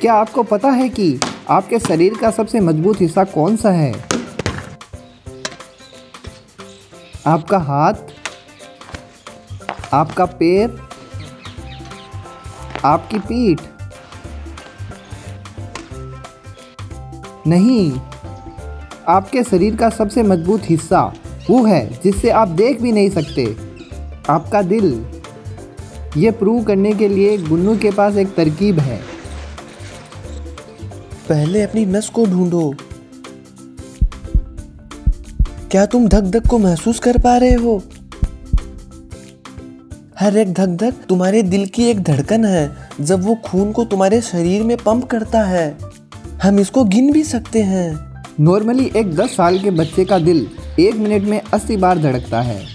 क्या आपको पता है कि आपके शरीर का सबसे मज़बूत हिस्सा कौन सा है? आपका हाथ, आपका पैर, आपकी पीठ। नहीं, आपके शरीर का सबसे मज़बूत हिस्सा वो है जिससे आप देख भी नहीं सकते। आपका दिल। ये प्रूव करने के लिए गुन्नू के पास एक तरकीब है। पहले अपनी नस को ढूंढो। क्या तुम धक धक को महसूस कर पा रहे हो? हर एक धक धक तुम्हारे दिल की एक धड़कन है, जब वो खून को तुम्हारे शरीर में पंप करता है। हम इसको गिन भी सकते हैं। नॉर्मली एक 10 साल के बच्चे का दिल एक मिनट में 80 बार धड़कता है।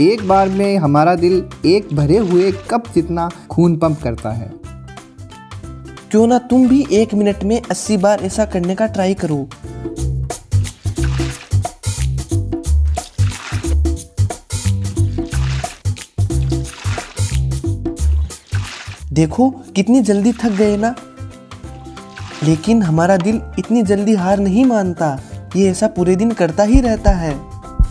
एक बार में हमारा दिल एक भरे हुए कप जितना खून पंप करता है। क्यों ना तुम भी एक मिनट में 80 बार ऐसा करने का ट्राई करो। देखो, कितनी जल्दी थक गए ना? लेकिन हमारा दिल इतनी जल्दी हार नहीं मानता। ये ऐसा पूरे दिन करता ही रहता है।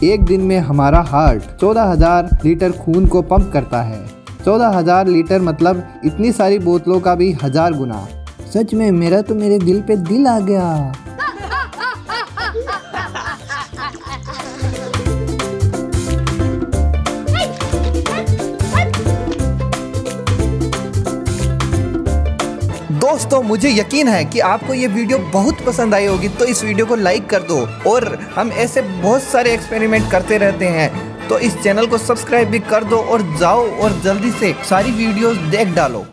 एक दिन में हमारा हार्ट चौदह हज़ार लीटर खून को पंप करता है। चौदह हज़ार लीटर मतलब इतनी सारी बोतलों का भी हज़ार गुना। सच में, मेरा तो मेरे दिल पे दिल आ गया। दोस्तों, मुझे यकीन है कि आपको ये वीडियो बहुत पसंद आई होगी तो इस वीडियो को लाइक कर दो और हम ऐसे बहुत सारे एक्सपेरिमेंट करते रहते हैं। तो इस चैनल को सब्सक्राइब भी कर दो और जाओ और जल्दी से सारी वीडियोस देख डालो।